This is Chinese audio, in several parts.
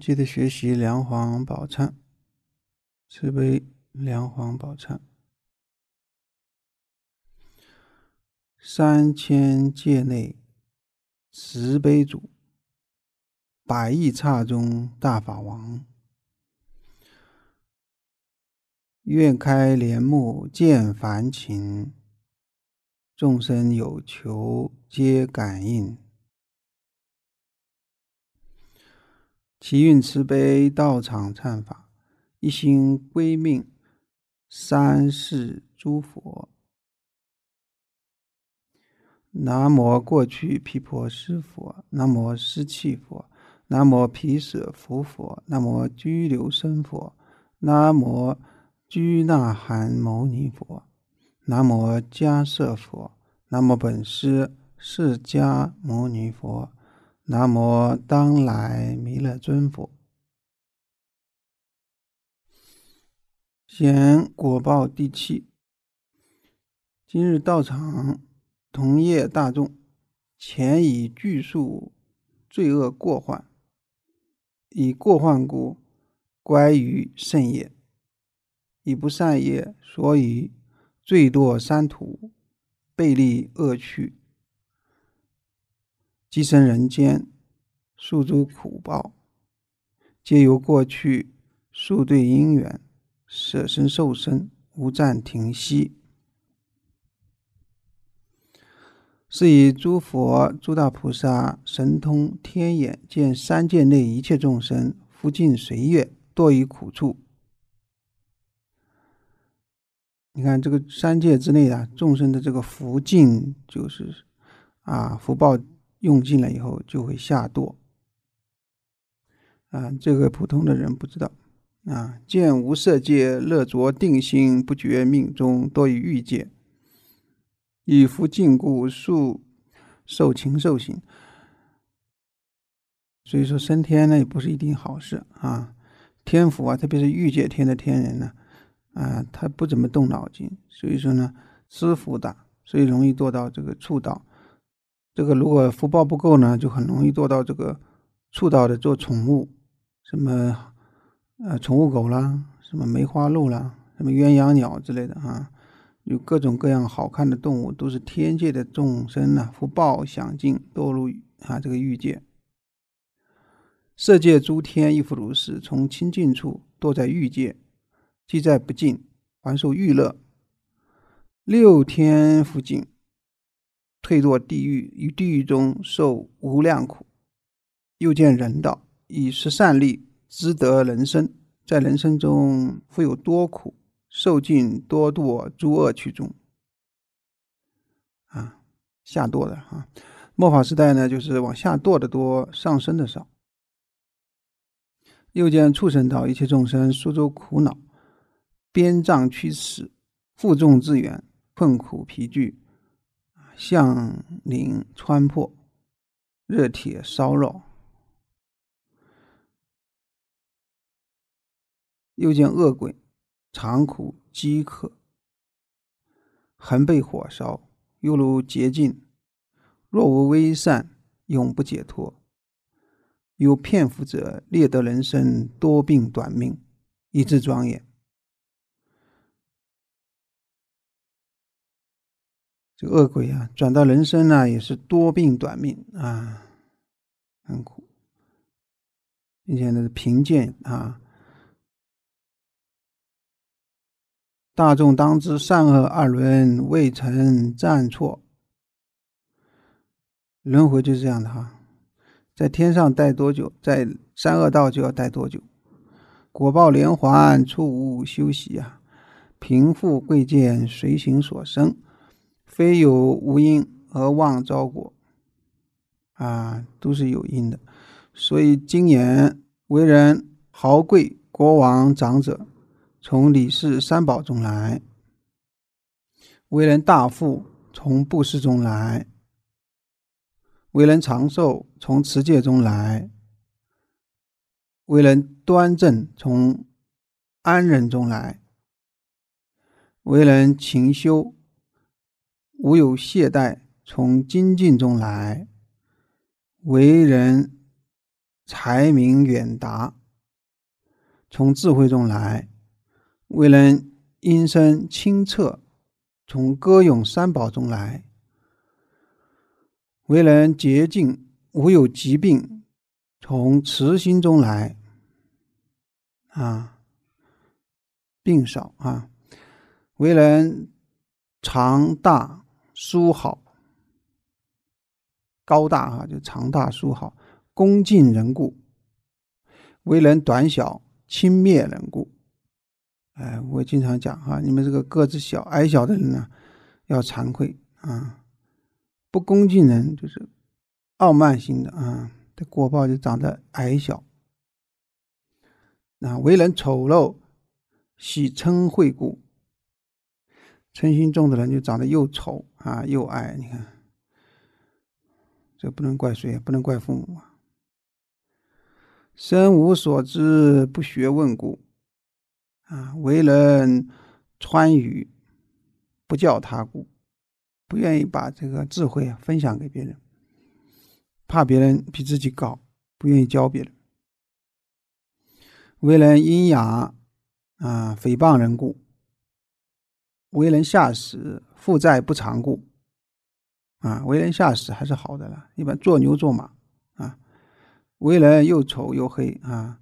记得学习梁皇宝忏，慈悲梁皇宝忏。三千界内慈悲主，百亿刹中大法王。愿开莲目见凡情，众生有求皆感应。祈运慈悲道场忏法，一心归命三世诸佛。南无过去毗婆尸佛，南无湿气佛，南无毗舍浮佛，南无居留僧佛，南无居那含牟尼佛，南无迦摄佛，南无本师释迦牟尼佛，南无当来弥勒尊佛。显果报第七，今日道场。同业大众，前以具数罪恶过患，以过患故，乖于圣业；以不善业，所以罪堕三途，背离恶趣，寄生人间，数诸苦报，皆由过去数对因缘，舍身受身，无暂停息。是以诸佛、诸大菩萨神通天眼，见三界内一切众生，福尽随月，堕于苦处。你看这个三界之内啊，众生的这个福尽，就是啊福报用尽了以后，就会下堕。啊，这个普通的人不知道。啊，见无色界，乐着定心，不觉命中，多于欲界。以福禁锢，速受情受刑。所以说升天呢，也不是一定好事啊。天福啊，特别是欲界天的天人呢，啊，他不怎么动脑筋，所以说呢，私福大，所以容易堕到这个畜道。这个如果福报不够呢，就很容易堕到这个畜道的做宠物，什么呃宠物狗啦，什么梅花鹿啦，什么鸳鸯鸟之类的啊。有各种各样好看的动物，都是天界的众生呐，福报享尽，堕入啊这个欲界。色界诸天亦复如是，从清净处堕在欲界，即在不净，还受欲乐。六天福尽，退堕地狱，于地狱中受无量苦。又见人道，以十善力资得人生，在人生中复有多苦。受尽多堕诸恶趣中，啊，下堕的啊。末法时代呢，就是往下堕的多，上升的少。又见畜生道，一切众生苏州苦恼，鞭杖驱使，负重自远，困苦疲惧，向岭穿破，热铁烧肉。又见恶鬼。长苦饥渴，恒被火烧，犹如洁净。若无微善，永不解脱。有骗福者，劣得人生，多病短命，以致庄严。这恶鬼啊，转到人生呢，也是多病短命啊，很苦，并且呢，贫贱啊。大众当知，善恶二轮未曾暂错。轮回就是这样的哈，在天上待多久，在三恶道就要待多久。果报连环，出无休息啊！贫富贵贱，随行所生，非有无因而妄招果啊，都是有因的。所以，今年为人豪贵、国王、长者。从李氏三宝中来，为人大富；从布施中来，为人长寿；从持戒中来，为人端正；从安忍中来，为人勤修；无有懈怠；从精进中来，为人才名远达，从智慧中来；为人阴深清澈，从歌咏三宝中来；为人洁净，无有疾病，从慈心中来。啊，病少啊，为人长大书好，高大啊，就长大书好。恭敬人故，为人短小轻蔑人故。哎，我经常讲哈，你们这个个子小矮小的人呢，要惭愧啊！不恭敬人就是傲慢心的啊，这果报就长得矮小。啊为人丑陋，喜嗔恚故，嗔心重的人就长得又丑啊又爱。你看，这不能怪谁，不能怪父母啊。身无所知，不学问故，啊，为人川渝，不教他故，不愿意把这个智慧啊分享给别人，怕别人比自己高，不愿意教别人。为人阴阳，啊，诽谤人故；为人下使，负债不偿故，啊，为人下士还是好的了，一般做牛做马啊。为人又丑又黑啊，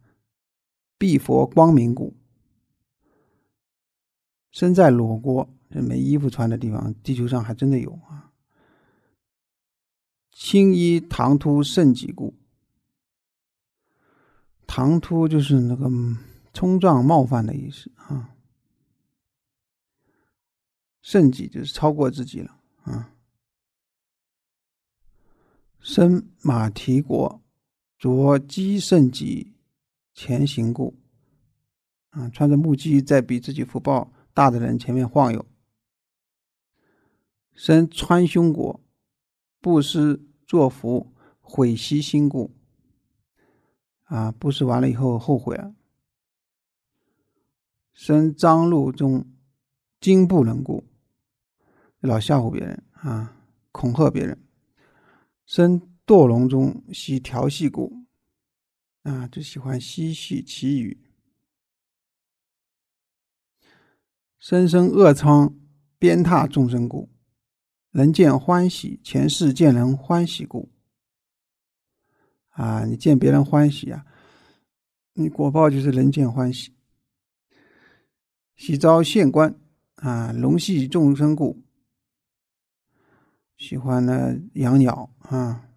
必佛光明故。身在裸国，这没衣服穿的地方，地球上还真的有啊。青衣唐突甚己故，唐突就是那个冲撞冒犯的意思啊。甚己就是超过自己了啊。身马蹄国。着鸡胜己前行故，啊，穿着木屐在比自己福报大的人前面晃悠。身穿胸国，布施作福悔惜心故，啊，布施完了以后后悔了。身张路中惊怖人故，老吓唬别人啊，恐吓别人。生堕龙中喜调戏故，啊，就喜欢嬉戏其语；生生恶疮鞭挞众生故，人见欢喜，前世见人欢喜故。啊，你见别人欢喜啊，你果报就是人见欢喜。喜遭县官啊，龙戏众生故，喜欢呢养鸟啊。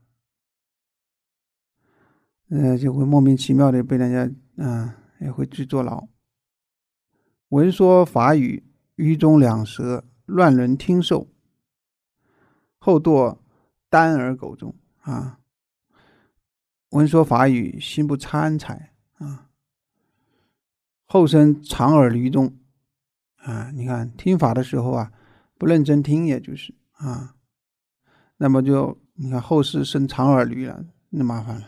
呃，就会莫名其妙的被人家，啊，也会去坐牢。闻说法语，愚中两舌，乱伦听受，后堕单耳狗中啊。闻说法语，心不参财啊，后生长耳驴中啊。你看听法的时候啊，不认真听，也就是啊，那么就你看后世生长耳驴了，那麻烦了。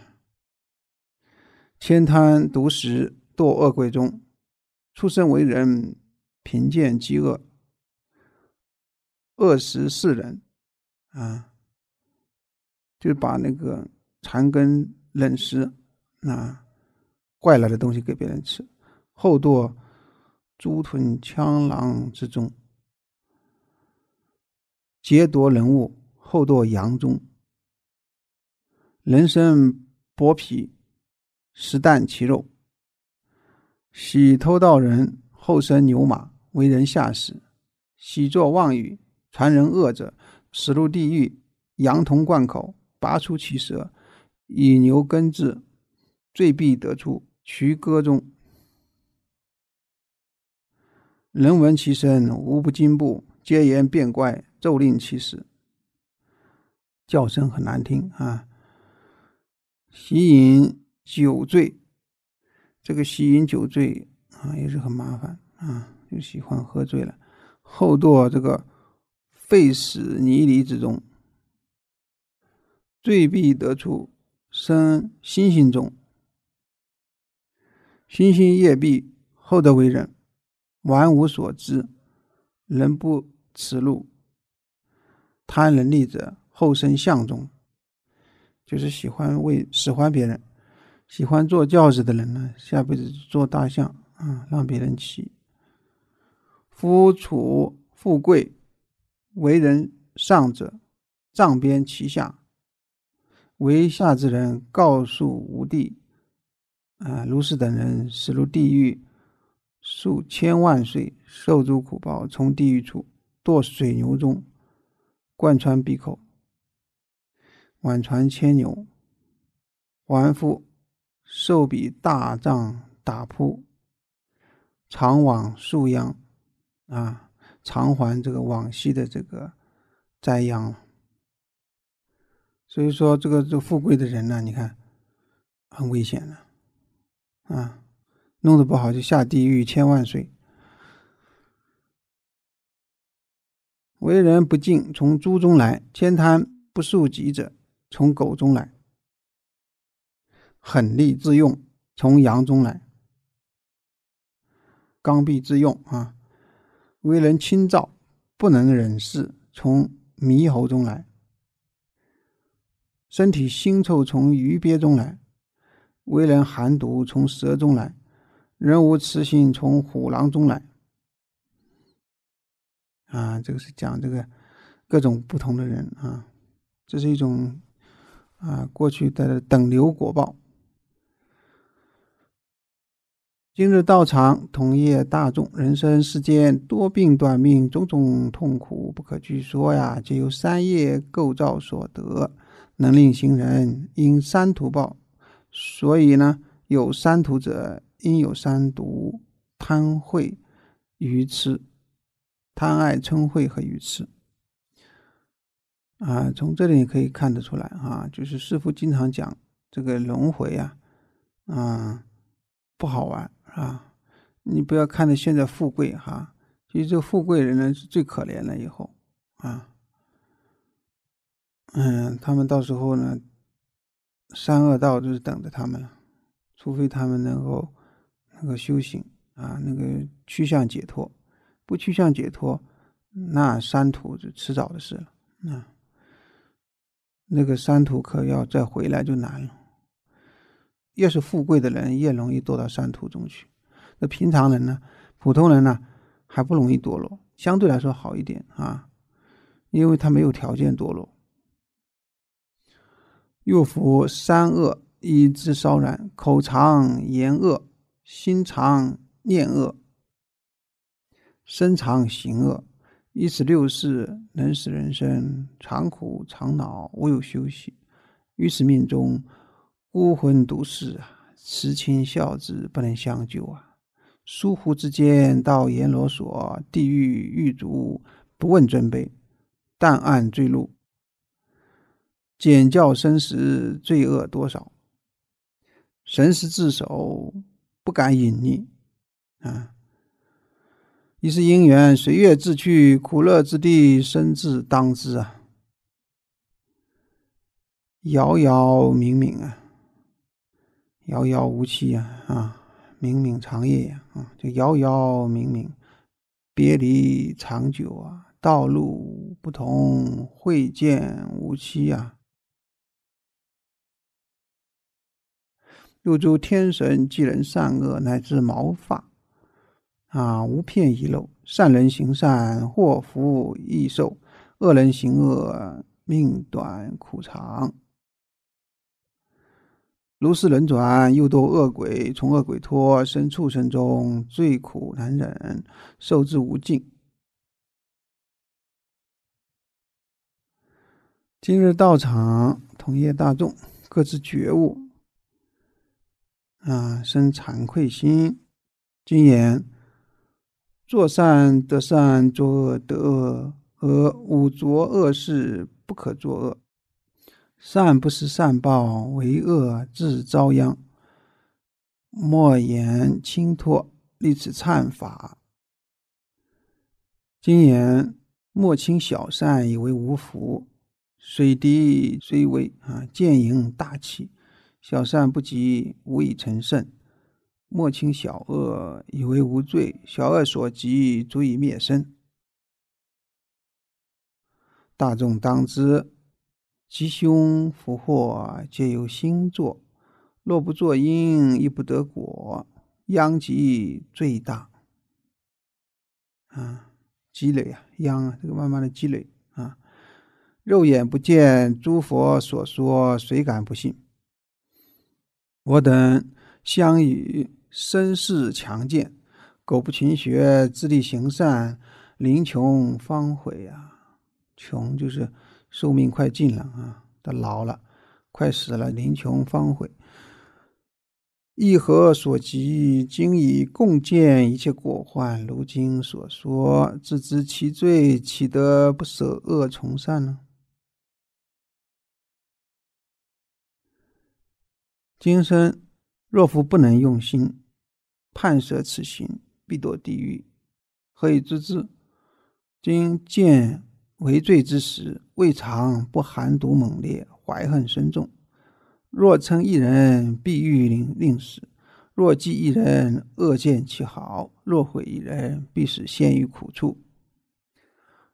千贪独食，堕恶鬼中；出生为人，贫贱饥饿，饿食世人，啊，就把那个残羹冷食啊，坏了的东西给别人吃，后堕猪吞枪狼之中，劫夺人物，后堕阳中，人身剥皮。食啖其肉，喜偷盗人，后生牛马，为人下士；喜作妄语，传人恶者，死入地狱。羊童贯口，拔出其舌，以牛根治，罪必得出。渠歌中，人闻其声，无不惊怖，皆言变怪，咒令其死。叫声很难听啊！喜饮。酒醉，这个喜饮酒醉啊，也是很麻烦啊，就喜欢喝醉了，后堕这个废死泥犁之中，醉必得出生星星中，星星夜闭，后得为人，玩无所知，人不耻路，贪能力者后生相中，就是喜欢为使唤别人。喜欢坐轿子的人呢，下辈子坐大象啊，让别人骑。夫处富贵，为人上者，帐边其下；为下之人，告诉无地。啊，如是等人，死入地狱数千万岁，受诸苦报，从地狱处堕水牛中，贯穿鼻口。晚传牵牛，还复受彼大杖打铺，常往树殃，啊，偿还这个往昔的这个灾殃。所以说，这个这富贵的人呢，你看很危险的，啊，弄得不好就下地狱千万岁。为人不敬，从猪中来；千贪不受己者。从狗中来，狠戾自用；从羊中来，刚愎自用啊；为人轻躁，不能忍事；从猕猴中来，身体腥臭；从鱼鳖中来，为人寒毒；从蛇中来，人无雌性；从虎狼中来。啊，这个是讲这个各种不同的人啊，这是一种。啊，过去的等流果报。今日道场同业大众，人生世间多病短命，种种痛苦不可据说呀，皆由三业构造所得，能令行人因三途报。所以呢，有三途者，应有三毒：贪恚、愚痴、贪爱、嗔恚和愚痴。啊，从这里也可以看得出来啊，就是师傅经常讲这个轮回啊，啊，不好玩啊。你不要看着现在富贵哈，其实这个富贵人呢是最可怜的。以后啊，嗯，他们到时候呢，三恶道就是等着他们了，除非他们能够能够修行啊，那个趋向解脱，不趋向解脱，那三途就迟早的事了啊。那个山途可要再回来就难了。越是富贵的人，越容易堕到山途中去。那平常人呢？普通人呢，还不容易堕落，相对来说好一点啊，因为他没有条件堕落。又服三恶，以之烧然：口常言恶，心常念恶，身常行恶。一此六事，能使人生长苦长恼，无有休息。于此命中，孤魂独逝啊，慈亲孝子不能相救啊。疏忽之间，到阎罗所，地狱狱卒不问尊卑，但按坠入。检教生时，罪恶多少？神识自守，不敢隐匿啊。一是因缘，随月自去，苦乐之地，生自当之啊！遥遥冥冥啊，遥遥无期啊啊！冥冥长夜啊，就遥遥冥冥，别离长久啊，道路不同，会见无期啊！又诸天神既人善恶，乃至毛发。啊，无片遗漏，善人行善，祸福益寿；恶人行恶，命短苦长。如是轮转，又堕恶鬼，从恶鬼脱，生畜生中，最苦难忍，受之无尽。今日道场，同业大众，各自觉悟，啊，生惭愧心，今言。做善得善，作恶得恶，而五浊恶事不可作恶。善不是善报，为恶自遭殃。莫言轻托，立此忏法。今言莫轻小善，以为无福。水滴虽微啊，见盈大器。小善不及，无以成圣。莫轻小恶，以为无罪；小恶所及，足以灭身。大众当知，吉凶福祸皆由心作。若不作因，亦不得果，殃及最大。啊，积累啊，殃啊，这个慢慢的积累啊。肉眼不见诸佛所说，谁敢不信？我等相与身世强健，苟不勤学，自力行善，临穷方悔啊！穷就是寿命快尽了啊，他老了，快死了，临穷方悔。意何所及？今已共见一切果患，如今所说，自知其罪，岂得不舍恶从善呢？今生若夫不能用心，判舍此行，必堕地狱。何以知之？今见为罪之时，未尝不寒毒猛烈，怀恨深重。若称一人，必欲令令死；若记一人，恶见其好；若毁一人，必使陷于苦处；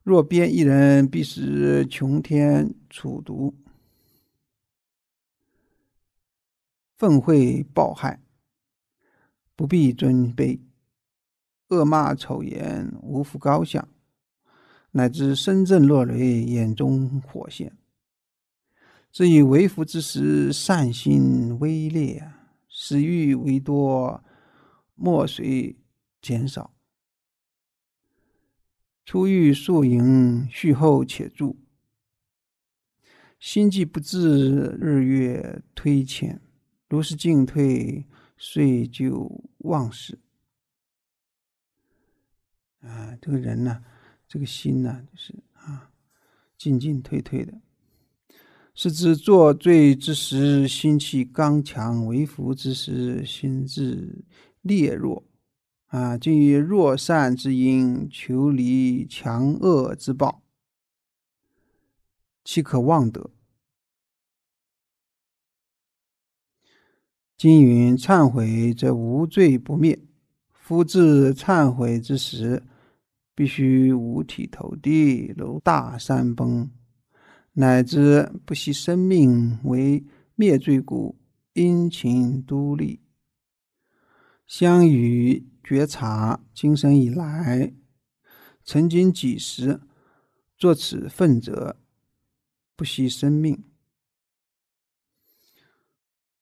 若鞭一人，必使穷天楚毒。愤恚暴害，不必尊卑；恶骂丑言，无福高下；乃至身震落雷，眼中火现。至以为福之时，善心微烈，使欲为多，莫随减少。初欲宿营，续后且住；心悸不至，日月推前。如是进退，遂就忘事。啊，这个人呢，这个心呢，就是啊，进进退退的。是指作罪之时，心气刚强；为福之时，心智劣弱。啊，今以弱善之因，求离强恶之报，岂可妄得？经云：“忏悔则无罪不灭。夫自忏悔之时，必须五体投地，如大山崩，乃至不惜生命为灭罪故，殷勤督力。相与觉察今生以来，曾经几时作此奋者，不惜生命。”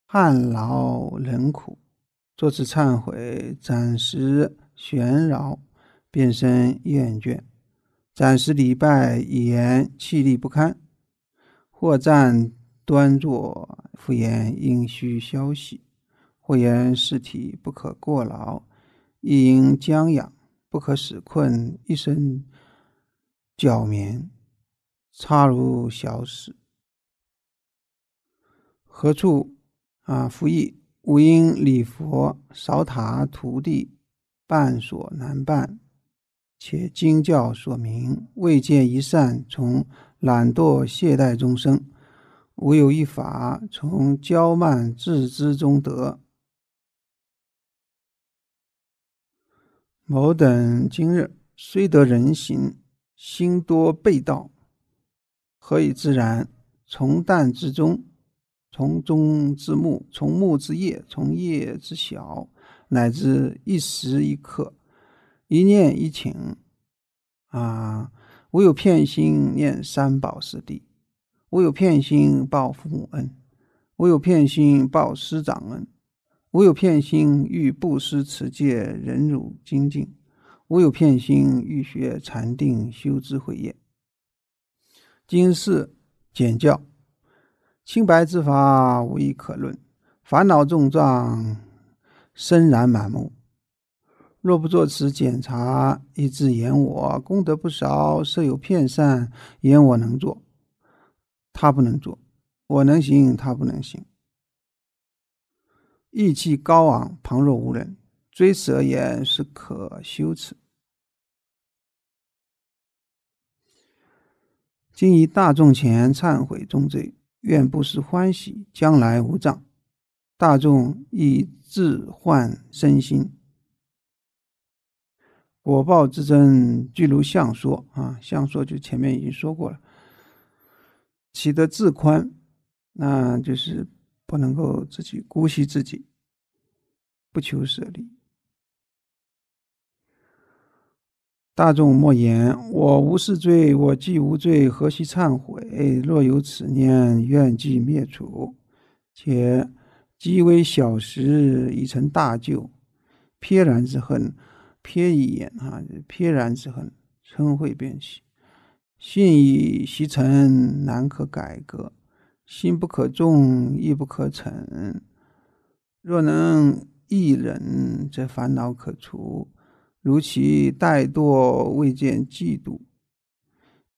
汗劳人苦，作此忏悔，暂时悬饶，变生厌倦；暂时礼拜，言气力不堪；或站端坐，复言阴虚消息；或言事体不可过劳，亦应将养不可使困，一生觉眠，差如小死。何处？啊，复议吾因礼佛、扫塔、土地，办所难办，且经教所明，未见一善从懒惰懈怠中生，吾有一法从骄慢自知中得。某等今日虽得人行，心多背道，何以自然？从淡至中。从中之木，从木之叶，从叶之小，乃至一时一刻，一念一情，啊！我有片心念三宝四谛，我有片心报父母恩，我有片心报师长恩，我有片心欲布施持戒忍辱精进，我有片心欲学禅定修智慧业。今世简教。清白之法无一可论，烦恼重障深然满目。若不作此检查，以致言我功德不少，设有片善，言我能做，他不能做；我能行，他不能行。意气高昂，旁若无人，追此而言是可羞耻。今以大众前忏悔重罪。愿不失欢喜，将来无障。大众亦自患身心，果报之真，具如相说啊。相说就前面已经说过了，起得自宽，那就是不能够自己姑息自己，不求舍利。大众莫言，我无是罪，我既无罪，何须忏悔？若有此念，愿即灭除。且积微小时，已成大救。瞥然之恨，瞥一眼啊，瞥然之恨，嗔恚便起。信以习成，难可改革。心不可纵，亦不可逞。若能一忍，则烦恼可除。如其怠惰，未见嫉妒，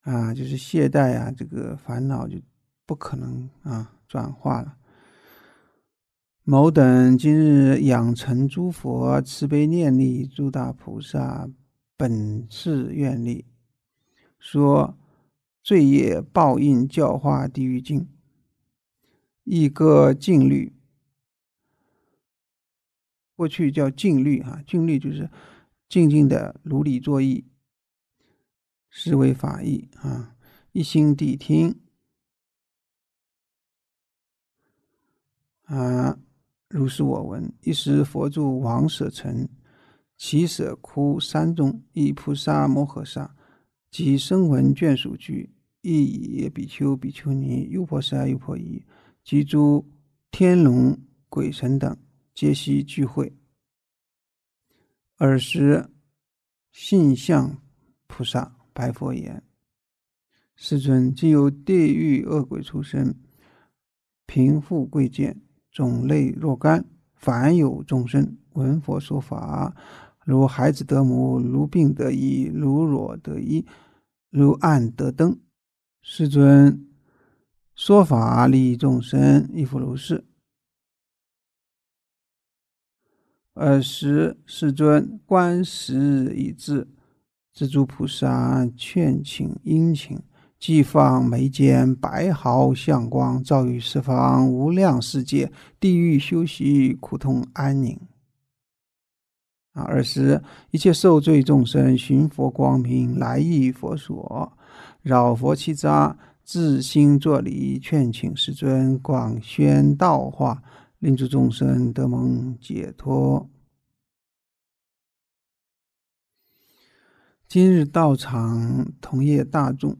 啊，就是懈怠啊，这个烦恼就不可能啊转化了。某等今日养成诸佛慈悲念力，诸大菩萨本是愿力，说罪业报应教化地狱经，一个禁律，过去叫禁律哈，禁律就是。静静的如理作意，是为法义啊！一心谛听啊！如是我闻。一时佛住王舍城，其舍窟山中，一菩萨摩诃萨及声闻眷属居，亦以比丘、比丘尼、优婆塞、优婆夷及诸天龙鬼神等，皆悉聚会。尔时，信相菩萨白佛言：“世尊，今有地狱恶鬼出生，贫富贵贱，种类若干，凡有众生闻佛说法，如孩子得母，如病得医，如裸得衣，如暗得灯。世尊说法利益众生，亦复如是。”尔时，世尊观时已至，知诸菩萨劝请殷勤，即放眉间白毫相光，照于十方无量世界地狱修习苦痛安宁。啊！尔时，一切受罪众生寻佛光明，来诣佛所，扰佛七匝，自心作礼，劝请世尊广宣道化。令诸众生得蒙解脱。今日道场同业大众，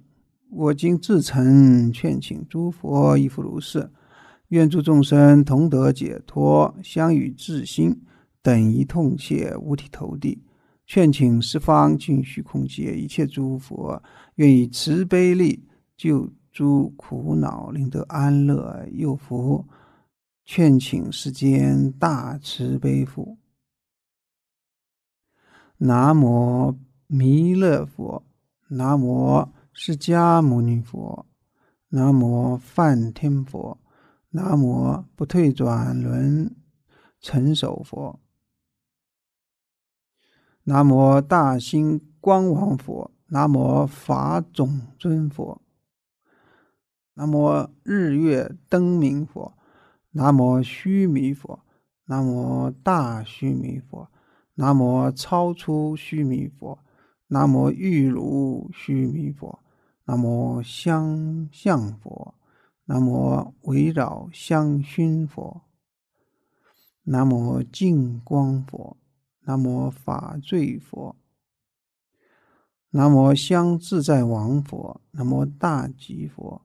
我今至诚劝请诸佛亦复如是，愿诸众生同得解脱，相与至心，等一痛切，五体投地。劝请十方尽虚空界一切诸佛，愿以慈悲力救诸苦恼，令得安乐，又福。劝请世间大慈悲父，南无弥勒佛，南无释迦牟尼佛，南无梵天佛，南无不退转轮成首佛，南无大兴光王佛，南无法种尊佛，南无日月灯明佛。南无须弥佛，南无大须弥佛，南无超出须弥佛，南无玉如须弥佛，南无相相佛，南无围绕香熏佛，南无净光佛，南无法罪佛，南无香自在王佛，南无大吉佛，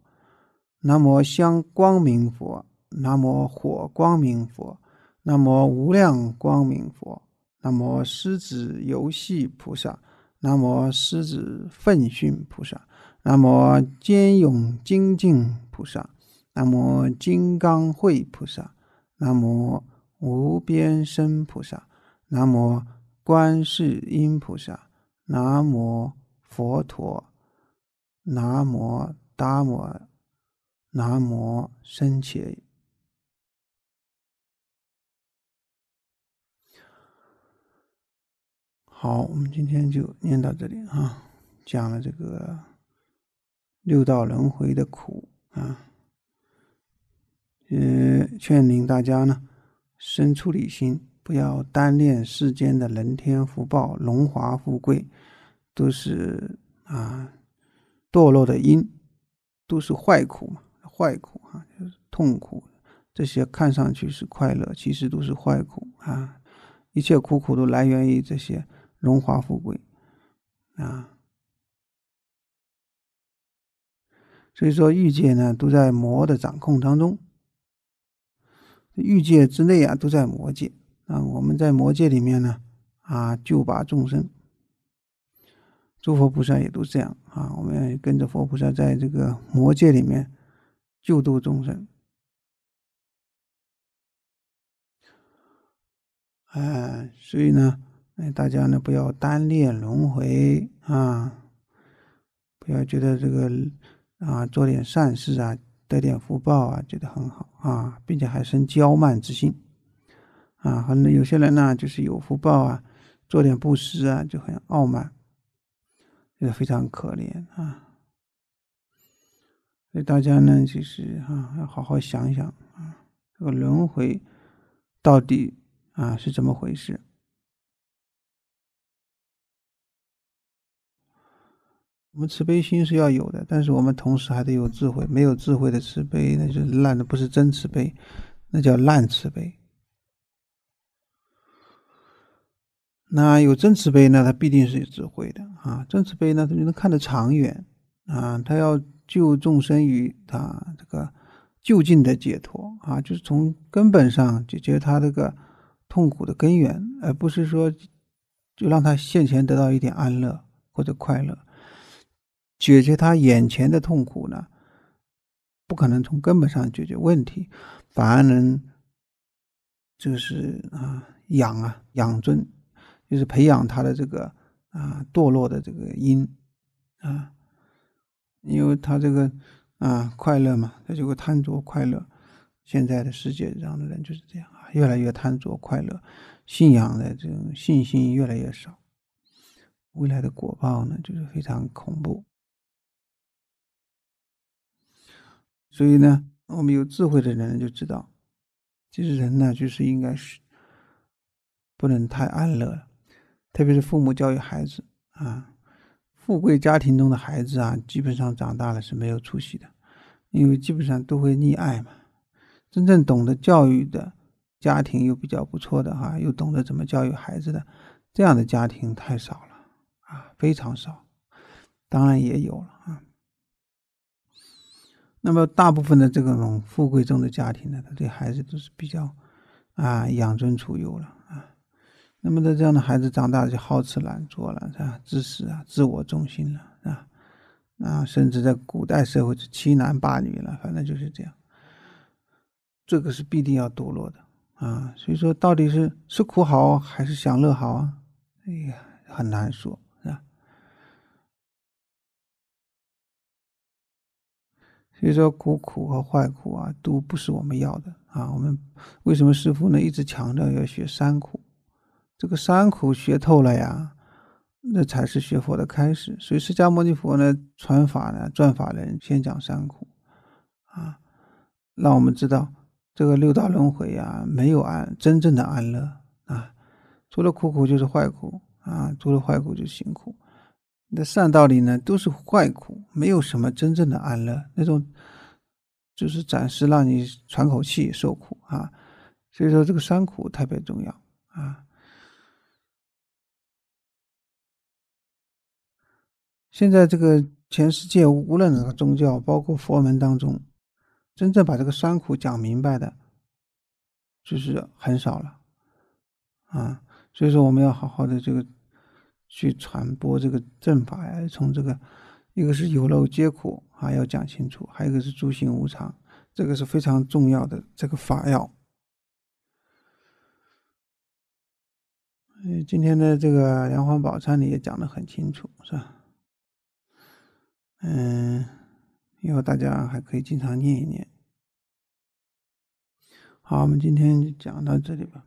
南无香光明佛。南无火光明佛，南无无量光明佛，南无狮子游戏菩萨，南无狮子奋训菩萨，南无坚勇精进菩萨，南无金刚慧菩萨，南无无边身菩萨，南无观世音菩萨，南无佛陀，南无达摩，南无僧伽。好，我们今天就念到这里啊，讲了这个六道轮回的苦啊，呃，劝领大家呢，生出理心，不要单恋世间的人天福报、荣华富贵，都是啊堕落的因，都是坏苦嘛，坏苦啊，就是痛苦，这些看上去是快乐，其实都是坏苦啊！一切苦苦都来源于这些荣华富贵啊！所以说欲界呢，都在魔的掌控当中。欲界之内啊，都在魔界啊。我们在魔界里面呢，啊，救拔众生。诸佛菩萨也都这样啊。我们跟着佛菩萨在这个魔界里面救度众生。哎，所以呢，哎，大家呢不要单恋轮回啊，不要觉得这个啊做点善事啊。得点福报啊，觉得很好啊，并且还生骄慢之心啊。可能有些人呢，就是有福报啊，做点布施啊，就很傲慢，觉得非常可怜啊。所以大家呢，就是啊，要好好想想啊，这个轮回到底啊是怎么回事。我们慈悲心是要有的，但是我们同时还得有智慧。没有智慧的慈悲，那就烂的，不是真慈悲，那叫烂慈悲。那有真慈悲呢，他必定是有智慧的啊。真慈悲呢，他就能看得长远啊。他要救众生于他这个就近的解脱啊，就是从根本上解决他这个痛苦的根源，而不是说就让他现前得到一点安乐或者快乐。解决他眼前的痛苦呢，不可能从根本上解决问题，反而能就是啊养啊养尊，就是培养他的这个啊堕落的这个因啊，因为他这个啊快乐嘛，他就会贪着快乐。现在的世界上的人就是这样啊，越来越贪着快乐，信仰的这种信心越来越少，未来的果报呢就是非常恐怖。所以呢，我们有智慧的人就知道，其实人呢，就是应该是不能太安乐了，特别是父母教育孩子啊，富贵家庭中的孩子啊，基本上长大了是没有出息的，因为基本上都会溺爱嘛。真正懂得教育的家庭又比较不错的哈，又懂得怎么教育孩子的这样的家庭太少了啊，非常少。当然也有了啊。那么大部分的这种富贵中的家庭呢，他对孩子都是比较啊养尊处优了啊。那么在这样的孩子长大就好吃懒做了，是吧？自私啊，自我中心了，是吧？啊，甚至在古代社会是欺男霸女了，反正就是这样。这个是必定要堕落的啊。所以说，到底是吃苦好还是享乐好啊？哎呀，很难说。所以说苦苦和坏苦啊，都不是我们要的啊。我们为什么师傅呢一直强调要学三苦？这个三苦学透了呀，那才是学佛的开始。所以释迦牟尼佛呢传法呢，转法人先讲三苦啊，让我们知道这个六道轮回啊，没有安真正的安乐啊，除了苦苦就是坏苦啊，除了坏苦就是行苦。的善道理呢，都是坏苦，没有什么真正的安乐，那种就是暂时让你喘口气受苦啊。所以说，这个三苦特别重要啊。现在这个全世界无论哪个宗教，包括佛门当中，真正把这个三苦讲明白的，就是很少了啊。所以说，我们要好好的这个。去传播这个正法呀，从这个一个是有漏皆苦啊，要讲清楚；还有一个是诸行无常，这个是非常重要的这个法要。嗯，今天的这个《梁皇宝忏》里也讲的很清楚，是吧？嗯，以后大家还可以经常念一念。好，我们今天就讲到这里吧。